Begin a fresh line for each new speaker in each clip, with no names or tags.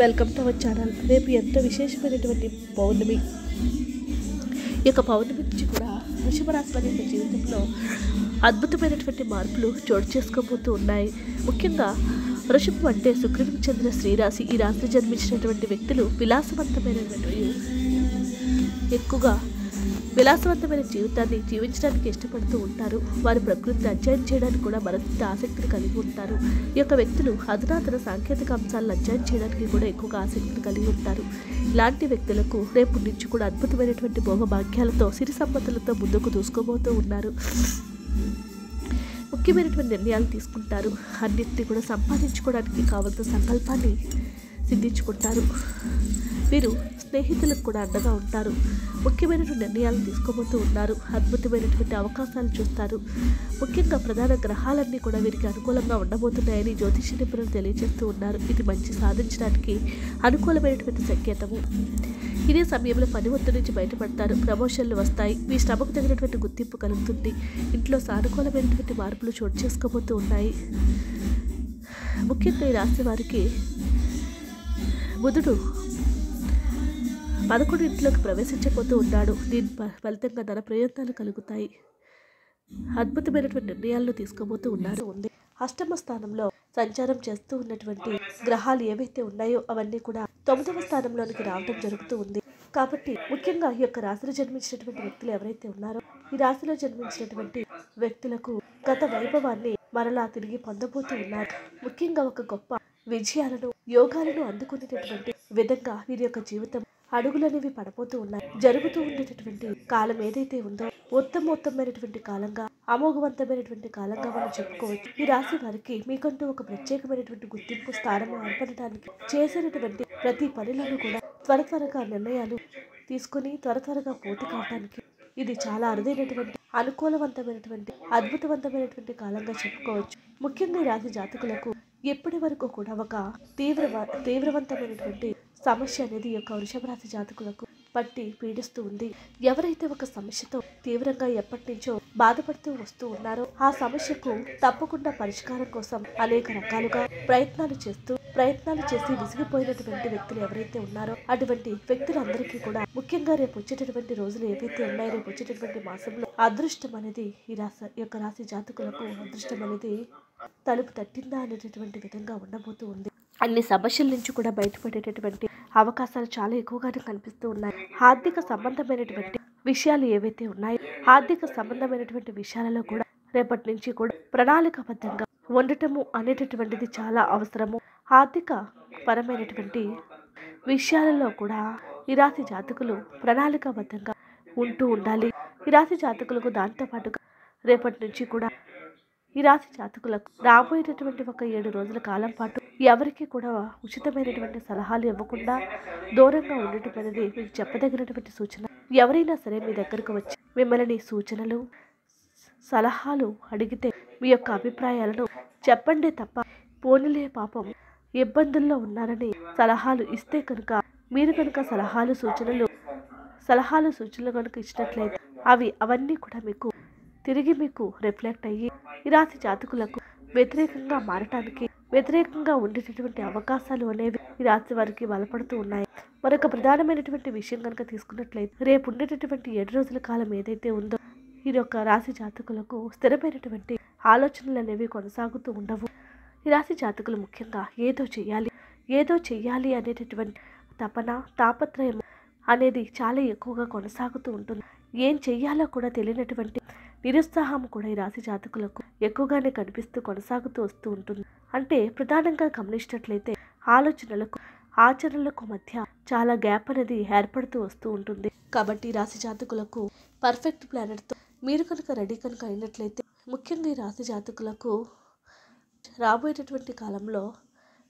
Welcome to our channel రేపు ఎంతో విశేషమైనటువంటి పౌర్ణమి. ఈ యొక్క పౌర్ణమి నుంచి కూడా వృషభ వారి యొక్క జీవితంలో అద్భుతమైనటువంటి మార్పులు చోటు చేసుకోబోతూ ఉన్నాయి. ముఖ్యంగా వృషభం అంటే శుక్రుడికి చెందిన శ్రీరాశి. ఈ రాశిలో జన్మించినటువంటి వ్యక్తులు విలాసవంతమైనటువంటి ఎక్కువగా విలాసవంతమైన జీవితాన్ని జీవించడానికి ఇష్టపడుతూ ఉంటారు. వారు ప్రకృతిని అధ్యయనం చేయడానికి కూడా మరింత ఆసక్తిని కలిగి ఉంటారు. ఈ యొక్క వ్యక్తులు అధునాతన సాంకేతిక అంశాలను అధ్యయనం చేయడానికి కూడా ఎక్కువగా ఆసక్తిని కలిగి ఉంటారు. ఇలాంటి వ్యక్తులకు రేపు నుంచి కూడా అద్భుతమైనటువంటి భోగభాగ్యాలతో సిరి సంపదలతో ముందుకు దూసుకోబోతూ ఉన్నారు. ముఖ్యమైనటువంటి నిర్ణయాలు తీసుకుంటారు. అన్నింటినీ కూడా సంపాదించుకోవడానికి కావలసిన సంకల్పాన్ని సిద్ధించుకుంటారు. వీరు స్నేహితులకు కూడా అండగా ఉంటారు. ముఖ్యమైనటువంటి నిర్ణయాలు తీసుకోబోతూ ఉన్నారు. అద్భుతమైనటువంటి అవకాశాలు చూస్తారు. ముఖ్యంగా ప్రధాన గ్రహాలన్నీ కూడా వీరికి అనుకూలంగా ఉండబోతున్నాయని జ్యోతిష నిపుణులు తెలియజేస్తూ ఉన్నారు. ఇది మంచి సాధించడానికి అనుకూలమైనటువంటి సంకేతము. ఇదే సమయంలో పని ఒత్తిడి నుంచి బయటపడతారు. ప్రమోషన్లు వస్తాయి. మీ శ్రమకు తగినటువంటి గుర్తింపు కలుగుతుంది. ఇంట్లో సానుకూలమైనటువంటి మార్పులు చోటు చేసుకోబోతూ ఉన్నాయి. ముఖ్యంగా ఈ రాశి వారికి బుధుడు పదకొండు ఇంట్లోకి ప్రవేశించబోతూ ఉన్నాడు. దీని ఫ- ఫలితంగా ధన ప్రయత్నాలు కలుగుతాయి. అద్భుతమైనటువంటి నిర్ణయాలను తీసుకోబోతూ ఉన్నారు ఉంది అష్టమ స్థానంలో సంచారం చేస్తూ ఉన్నటువంటి గ్రహాలు ఏవైతే ఉన్నాయో అవన్నీ కూడా తొమ్మిదవ స్థానంలోనికి రావడం జరుగుతూ ఉంది. కాబట్టి ముఖ్యంగా ఈ యొక్క రాశిలో జన్మించినటువంటి వ్యక్తులు ఎవరైతే ఉన్నారో ఈ రాశిలో జన్మించినటువంటి వ్యక్తులకు గత వైభవాన్ని మరలా తిరిగి పొందబోతూ ఉన్నారు. ముఖ్యంగా ఒక గొప్ప విజయాలను యోగాలను అందుకునేటటువంటి విధంగా వీరి యొక్క జీవితం అడుగులనేవి పడపోతూ ఉన్నాయి. జరుగుతూ ఉండేటటువంటి కాలం ఏదైతే ఉందో ఉత్తమోత్తమైనటువంటి కాలంగా అమోఘవంతమైనటువంటి కాలంగా మనం చెప్పుకోవచ్చు. ఈ రాశి వారికి మీకంటూ ఒక ప్రత్యేకమైనటువంటి గుర్తింపు స్థానము ఏర్పడటానికి చేసినటువంటి ప్రతి పనిలోనూ కూడా త్వర త్వరగా నిర్ణయాలు తీసుకుని త్వర త్వరగా పూర్తి కావడానికి ఇది చాలా అరుదైనటువంటి అనుకూలవంతమైనటువంటి అద్భుతవంతమైనటువంటి కాలంగా చెప్పుకోవచ్చు. ముఖ్యంగా రాశి జాతకులకు ఎప్పటి వరకు కూడా ఒక తీవ్ర తీవ్రవంతమైనటువంటి సమస్య అనేది ఈ యొక్క వృషభరాశి జాతకులకు పట్టి పీడిస్తూ ఉంది. ఎవరైతే ఒక సమస్యతో తీవ్రంగా ఎప్పటి నుంచో బాధపడుతూ వస్తూ ఉన్నారో ఆ సమస్యకు తప్పకుండా పరిష్కారం కోసం అనేక రకాలుగా ప్రయత్నాలు చేస్తూ ప్రయత్నాలు చేసి విసిగిపోయినటువంటి వ్యక్తులు ఎవరైతే ఉన్నారో అటువంటి వ్యక్తులందరికీ కూడా ముఖ్యంగా రేపు వచ్చేటటువంటి రోజులు ఏవైతే ఉన్నాయో రేపు వచ్చేటటువంటి మాసంలో అదృష్టం అనేది ఈ రాశి యొక్క రాశి జాతకులకు అదృష్టం అనేది తలుపు తట్టిందా అనేటటువంటి విధంగా ఉండబోతూ ఉంది. అన్ని సమస్యల నుంచి కూడా బయటపడేటటువంటి అవకాశాలు చాలా ఎక్కువగానే కనిపిస్తూ ఉన్నాయి. ఆర్థిక సంబంధమైనటువంటి విషయాలు ఏవైతే ఉన్నాయో ఆర్థిక సంబంధమైనటువంటి విషయాలలో కూడా రేపటి నుంచి కూడా ప్రణాళికాబద్ధంగా ఉండటము అనేటటువంటిది చాలా అవసరము. ఆర్థిక పరమైనటువంటి విషయాలలో కూడా ఈ రాశి జాతకులు ప్రణాళికాబద్ధంగా ఉంటూ ఉండాలి. ఈ రాశి జాతకులకు దాంతో పాటుగా రేపటి నుంచి కూడా ఈ రాశి జాతకులకు రాబోయేటటువంటి ఒక ఏడు రోజుల కాలం పాటు ఎవరికి కూడా ఉచితమైనటువంటి సలహాలు ఇవ్వకుండా దూరంగా ఉండటం అనేది మీకు చెప్పదగినటువంటి సూచన. ఎవరైనా సరే మీ దగ్గరకు వచ్చి మిమ్మల్ని సూచనలు సలహాలు అడిగితే మీ యొక్క అభిప్రాయాలను చెప్పండి తప్ప పోనిలే పాపం. ఇబ్బందుల్లో ఉన్నారని సలహాలు ఇస్తే కనుక మీరు కనుక సలహాలు సూచనలు సలహాలు సూచనలు కనుక ఇచ్చినట్లయితే అవి అవన్నీ కూడా మీకు తిరిగి మీకు రిఫ్లెక్ట్ అయ్యి ఈ రాశి జాతకులకు వ్యతిరేకంగా మారటానికి వ్యతిరేకంగా ఉండేటటువంటి అవకాశాలు అనేవి ఈ రాశి వారికి బలపడుతూ ఉన్నాయి. మరొక ప్రధానమైనటువంటి విషయం కనుక తీసుకున్నట్లయితే రేపు ఉండేటటువంటి ఏడు రోజుల కాలం ఏదైతే ఉందో ఈ యొక్క రాశి జాతకులకు స్థిరమైనటువంటి ఆలోచనలు అనేవి కొనసాగుతూ ఉండవు. ఈ రాశి జాతకులు ముఖ్యంగా ఏదో చెయ్యాలి ఏదో చెయ్యాలి అనేటటువంటి తపన తాపత్రయం అనేది చాలా ఎక్కువగా కొనసాగుతూ ఉంటుంది. ఏం చెయ్యాలో కూడా తెలియనటువంటి నిరుత్సాహం కూడా ఈ రాశి జాతకులకు ఎక్కువగానే కనిపిస్తూ కొనసాగుతూ వస్తూ ఉంటుంది. అంటే ప్రధానంగా గమనించినట్లయితే ఆలోచనలకు ఆచరణలకు మధ్య చాలా గ్యాప్ అనేది ఏర్పడుతూ వస్తూ ఉంటుంది. కాబట్టి రాశి జాతకులకు పర్ఫెక్ట్ ప్లానెట్తో మీరు కనుక రెడీ కనుక అయినట్లయితే ముఖ్యంగా ఈ రాశి జాతకులకు రాబోయేటటువంటి కాలంలో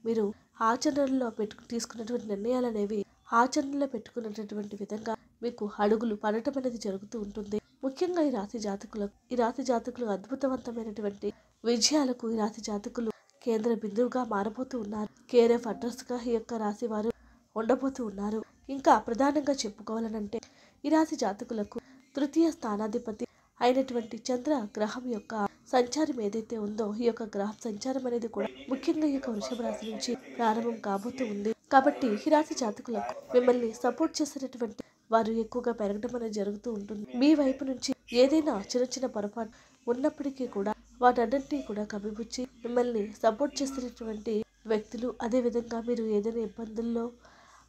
మీరు ఆచరణలో పెట్టు తీసుకున్నటువంటి నిర్ణయాలు అనేవి ఆచరణలో పెట్టుకున్నటువంటి విధంగా మీకు అడుగులు పడటం అనేది జరుగుతూ ఉంటుంది. ముఖ్యంగా ఈ రాశి జాతకులకు ఈ రాతి జాతకులు అద్భుతవంతమైనటువంటి విజయాలకు ఈ రాతి జాతకులు కేంద్ర బిందువుగా మారబోతూ ఉన్నారు. కేరఫ్ అడ్రస్ అడ్రస్గా ఈ యొక్క రాశి వారు ఉండబోతూ ఉన్నారు. ఇంకా ప్రధానంగా చెప్పుకోవాలనంటే ఈ రాశి జాతకులకు తృతీయ స్థానాధిపతి అయినటువంటి చంద్ర గ్రహం యొక్క సంచారం ఏదైతే ఉందో ఈ యొక్క గ్రహ సంచారం అనేది కూడా ముఖ్యంగా ఈ యొక్క వృషభ రాశి నుంచి ప్రారంభం కాబోతూ ఉంది. కాబట్టి ఈ రాశి జాతకులకు మిమ్మల్ని సపోర్ట్ చేసేటటువంటి వారు ఎక్కువగా పెరగడం అనేది జరుగుతూ ఉంటుంది. మీ వైపు నుంచి ఏదైనా చిన్న చిన్న పొరపాటు ఉన్నప్పటికీ కూడా వాటన్నింటినీ కూడా కప్పిపుచ్చి మిమ్మల్ని సపోర్ట్ చేస్తున్నటువంటి వ్యక్తులు అదే విధంగా మీరు ఏదైనా ఇబ్బందుల్లో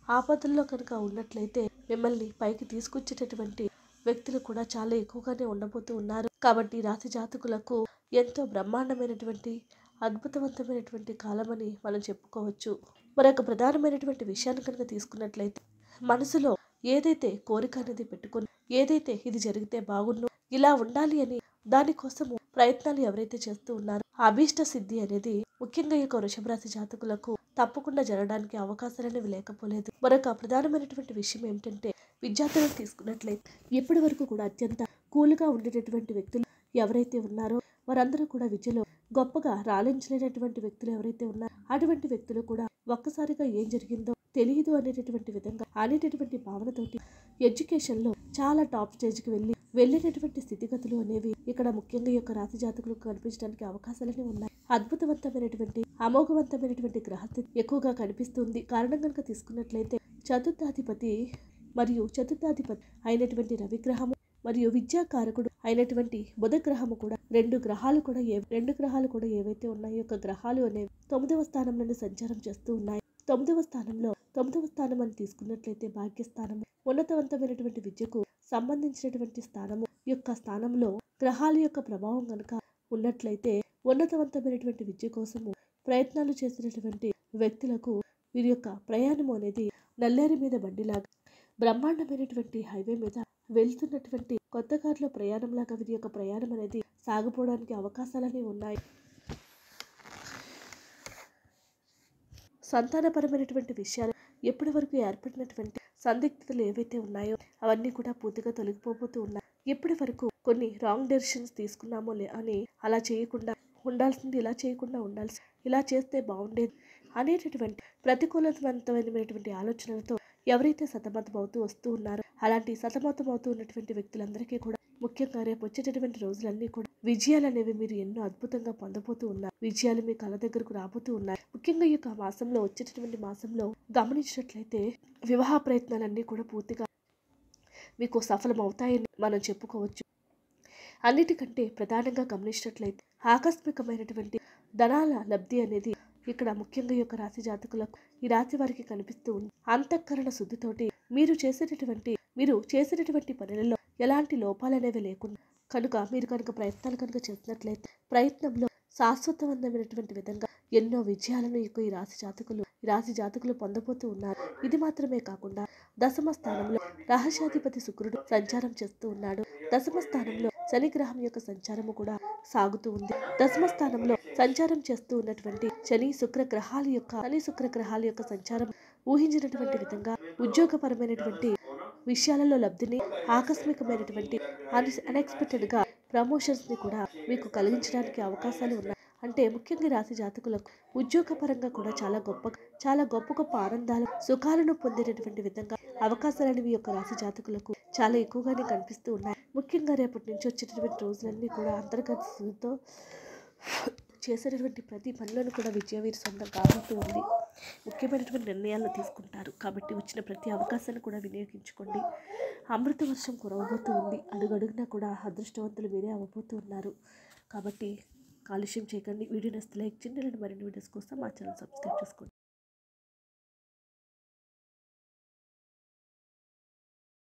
ఆపదల్లో కనుక ఉన్నట్లయితే మిమ్మల్ని పైకి తీసుకొచ్చేటటువంటి వ్యక్తులు కూడా చాలా ఎక్కువగానే ఉండబోతూ ఉన్నారు. కాబట్టి రాతి రాశి జాతకులకు ఎంతో బ్రహ్మాండమైనటువంటి అద్భుతవంతమైనటువంటి కాలమని మనం చెప్పుకోవచ్చు. మరొక ప్రధానమైనటువంటి విషయాన్ని కనుక తీసుకున్నట్లయితే మనసులో ఏదైతే కోరిక అనేది పెట్టుకుని ఏదైతే ఇది జరిగితే బాగుండు ఇలా ఉండాలి అని దానికోసము ప్రయత్నాలు ఎవరైతే చేస్తూ ఉన్నారో అభీష్ట సిద్ధి అనేది ముఖ్యంగా ఈ యొక్క వృషభరాశి జాతకులకు తప్పకుండా జరగడానికి అవకాశాలు అనేవి లేకపోలేదు. మరొక ప్రధానమైనటువంటి విషయం ఏమిటంటే విద్యార్థులను తీసుకున్నట్లయితే ఇప్పటి వరకు కూడా అత్యంత కూల్గా ఉండేటటువంటి వ్యక్తులు ఎవరైతే ఉన్నారో వారందరూ కూడా విద్యలో గొప్పగా రాణించలేనటువంటి వ్యక్తులు ఎవరైతే ఉన్నారో అటువంటి వ్యక్తులు కూడా ఒక్కసారిగా ఏం జరిగిందో తెలియదు అనేటటువంటి విధంగా అనేటటువంటి భావనతోటి ఎడ్యుకేషన్లో చాలా టాప్ స్టేజ్కి వెళ్ళి వెళ్ళేటటువంటి స్థితిగతులు అనేవి ఇక్కడ ముఖ్యంగా ఈ యొక్క రాతి జాతకులకు కనిపించడానికి అవకాశాలనే ఉన్నాయి. అద్భుతవంతమైనటువంటి అమోఘవంతమైనటువంటి గ్రహస్థితి ఎక్కువగా కనిపిస్తుంది. కారణం కనుక తీసుకున్నట్లయితే చతుర్థాధిపతి మరియు చతుర్థాధిపతి అయినటువంటి రవిగ్రహము మరియు విద్యాకారకుడు అయినటువంటి బుధ గ్రహము కూడా రెండు గ్రహాలు కూడా ఏ రెండు గ్రహాలు కూడా ఏవైతే ఉన్నాయో యొక్క గ్రహాలు అనేవి తొమ్మిదవ స్థానం నుండి సంచారం చేస్తూ ఉన్నాయి. తొమ్మిదవ స్థానంలో తొమ్మిదవ స్థానం అని తీసుకున్నట్లయితే భాగ్యస్థానం ఉన్నతవంతమైనటువంటి విద్యకు సంబంధించినటువంటి స్థానము యొక్క స్థానంలో గ్రహాల యొక్క ప్రభావం కనుక ఉన్నట్లయితే ఉన్నతవంతమైనటువంటి విద్య కోసము ప్రయత్నాలు చేసినటువంటి వ్యక్తులకు వీరి యొక్క ప్రయాణం అనేది నల్లేరు మీద బండిలాగా బ్రహ్మాండమైనటువంటి హైవే మీద వెళ్తున్నటువంటి కొత్త కారులో ప్రయాణంలాగా వీరి యొక్క ప్రయాణం అనేది సాగిపోవడానికి అవకాశాలనే ఉన్నాయి. సంతానపరమైనటువంటి విషయాలు ఎప్పటి వరకు ఏర్పడినటువంటి సందిగ్ధతలు ఏవైతే ఉన్నాయో అవన్నీ కూడా పూర్తిగా తొలగిపోబోతూ ఉన్నాయి. ఎప్పటి వరకు కొన్ని రాంగ్ డెసిషన్స్ తీసుకున్నామో లే అని అలా చేయకుండా ఉండాల్సింది ఇలా చేయకుండా ఉండాల్సి ఇలా చేస్తే బాగుండేది అనేటటువంటి ప్రతికూలవంతమైనటువంటి ఆలోచనలతో ఎవరైతే సతమతం అవుతూ వస్తూ ఉన్నారో అలాంటి సతమతం అవుతూ ఉన్నటువంటి వ్యక్తులందరికీ కూడా ముఖ్యంగా రేపు వచ్చేటటువంటి రోజులన్నీ కూడా విజయాలు అనేవి మీరు ఎన్నో అద్భుతంగా పొందబోతూ ఉన్నారు. విజయాలు మీ కళ్ళ దగ్గరకు రాబోతూ ఉన్నాయి. ముఖ్యంగా ఈ యొక్క మాసంలో వచ్చేటటువంటి మాసంలో గమనించినట్లయితే వివాహ ప్రయత్నాలన్నీ కూడా పూర్తిగా మీకు సఫలం అవుతాయని మనం చెప్పుకోవచ్చు. అన్నిటికంటే ప్రధానంగా గమనించినట్లయితే ఆకస్మికమైనటువంటి ధనాల లబ్ధి అనేది ఇక్కడ ముఖ్యంగా ఈ యొక్క రాశి జాతకులకు ఈ రాశి వారికి కనిపిస్తూ ఉంది. అంతఃకరణ శుద్ధితోటి మీరు చేసేటటువంటి మీరు చేసేటటువంటి పనులలో ఎలాంటి లోపాలు అనేవి లేకుండా కనుక మీరు కనుక ప్రయత్నాలు కనుక చేసినట్లయితే ప్రయత్నంలో శాశ్వతవంతమైనటువంటి విధంగా ఎన్నో విజయాలను ఈ ఈ రాశి జాతకులు ఈ రాశి జాతకులు పొందబోతూ ఉన్నారు. ఇది మాత్రమే కాకుండా దశమ స్థానంలో రహస్యాధిపతి శుక్రుడు సంచారం చేస్తూ ఉన్నాడు. దశమ స్థానంలో శని గ్రహం యొక్క సంచారము కూడా సాగుతూ ఉంది. దశమ స్థానంలో సంచారం చేస్తూ ఉన్నటువంటి శని శుక్ర గ్రహాల యొక్క శని శుక్ర గ్రహాల యొక్క సంచారం ఊహించినటువంటి విధంగా ఉద్యోగపరమైనటువంటి విషయాలలో లబ్ధిని ఆకస్మికమైనటువంటి అన్ఎక్స్పెక్టెడ్గా ప్రమోషన్స్ని కూడా మీకు కలిగించడానికి అవకాశాలు ఉన్నాయి. అంటే ముఖ్యంగా రాశి జాతకులకు ఉద్యోగపరంగా కూడా చాలా గొప్ప చాలా గొప్ప గొప్ప ఆనందాలు సుఖాలను పొందేటటువంటి విధంగా అవకాశాలు అనేవి యొక్క రాశి జాతకులకు చాలా ఎక్కువగానే కనిపిస్తూ ఉన్నాయి. ముఖ్యంగా రేపటి నుంచి వచ్చేటటువంటి రోజులన్నీ కూడా అంతర్గత స్థితితో చేసేటటువంటి ప్రతి పనులను కూడా విజయవీరి సొంతం కాబోతూ ఉంది. ముఖ్యమైనటువంటి నిర్ణయాలను తీసుకుంటారు. కాబట్టి వచ్చిన ప్రతి అవకాశాన్ని కూడా వినియోగించుకోండి. అమృత వర్షం కురవబోతూ ఉంది. అడుగడుగునా కూడా అదృష్టవంతులు మీరే అవ్వబోతూ ఉన్నారు. కాబట్టి కాలుష్యం చేయకండి. వీడియో నస్తే లైక్ చేయండి. మరిన్ని వీడియోస్ కోసం మా ఛానల్ సబ్స్క్రైబ్ చేసుకోండి.